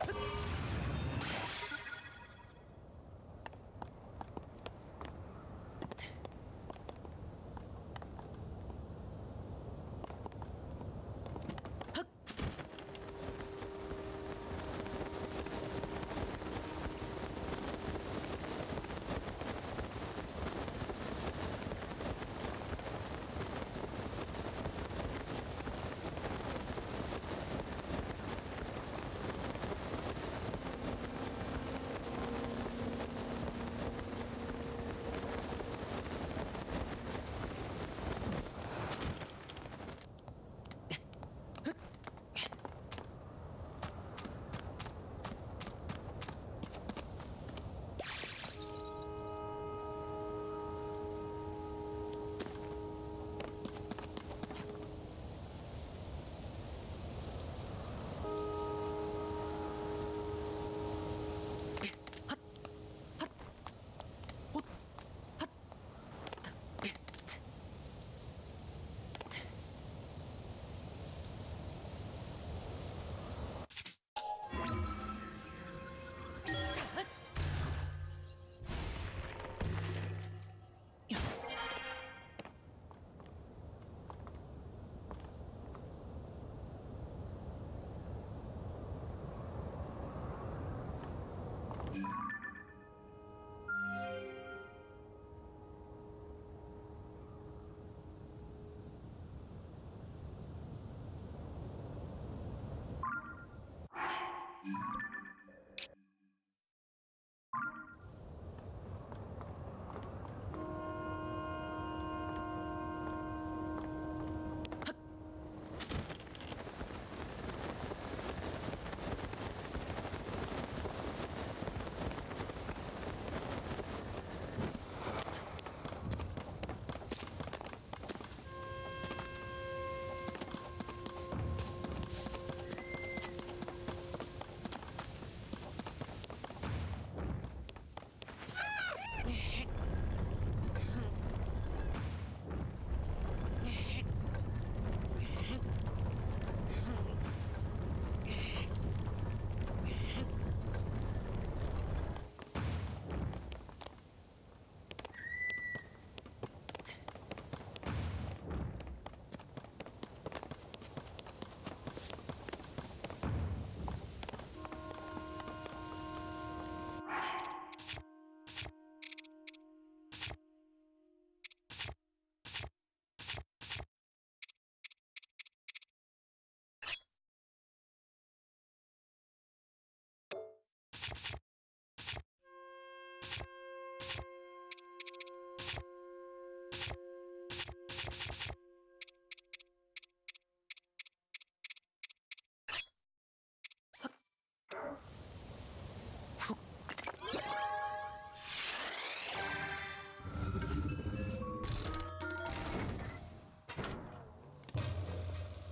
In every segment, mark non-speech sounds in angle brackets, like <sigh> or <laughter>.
Let's <laughs> go.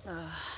Ugh.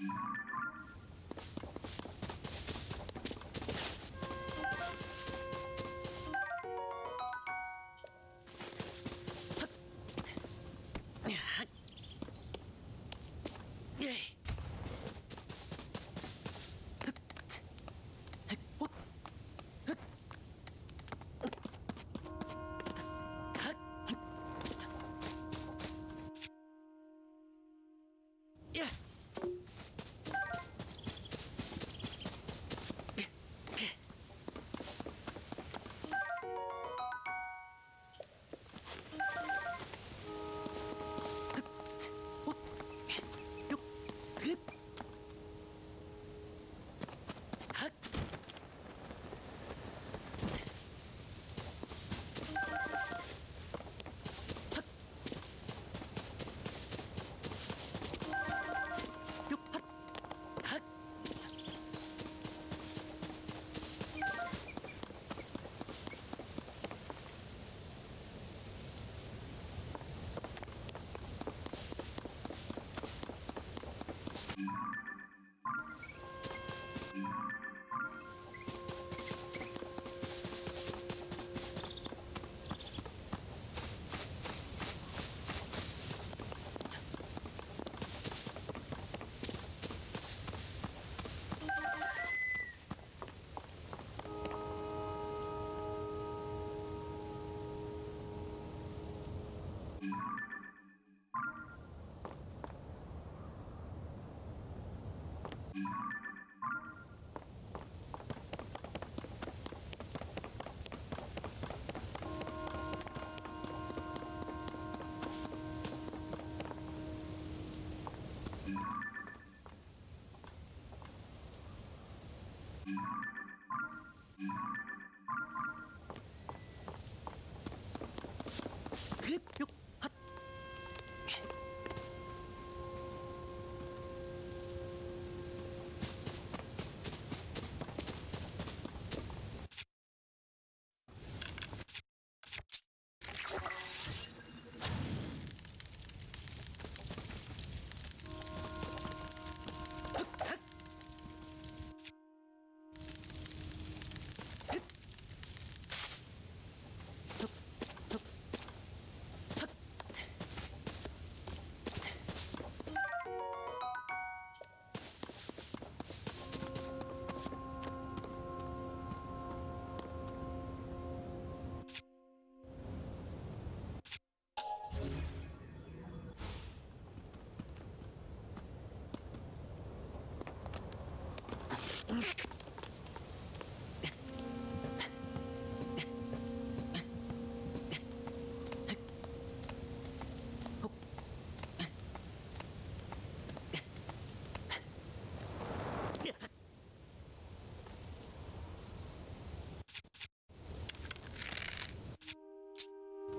Yeah. you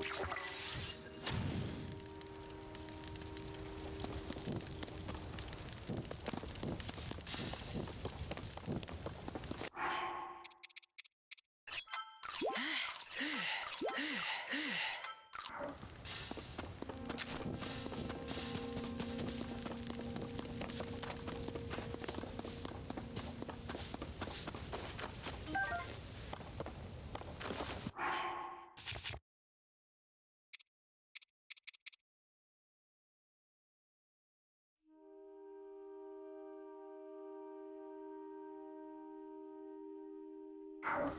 Yeah. <sighs> <sighs> Ow.